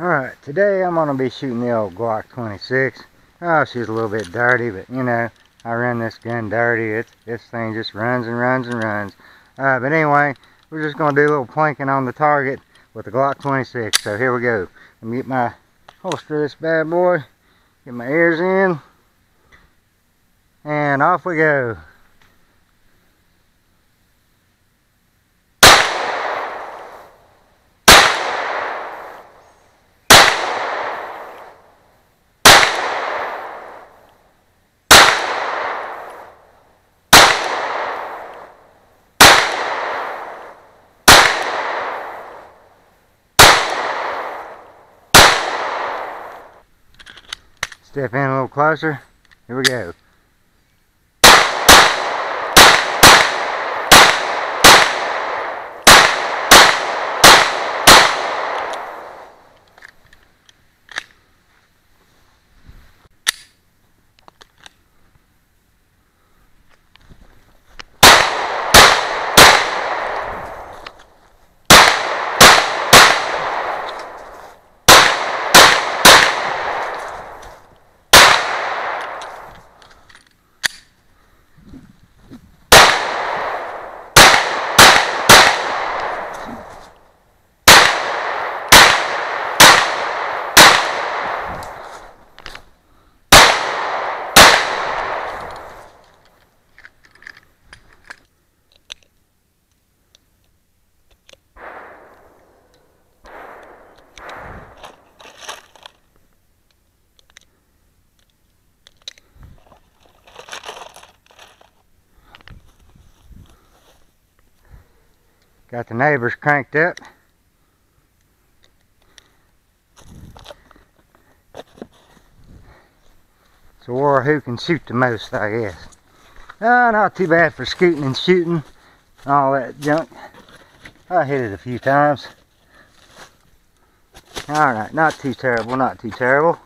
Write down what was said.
Alright, today I'm going to be shooting the old Glock 26. Oh, she's a little bit dirty, but you know, I run this gun dirty. It's, this thing just runs and runs and runs. Uh, but anyway, we're just going to do a little planking on the target with the Glock 26. So here we go. Let me get my holster this bad boy, get my ears in, and off we go. Step in a little closer. Here we go. Got the neighbors cranked up. It's a war who can shoot the most, I guess. Uh, not too bad for scooting and shooting. All that junk. I hit it a few times. Alright, not too terrible, not too terrible.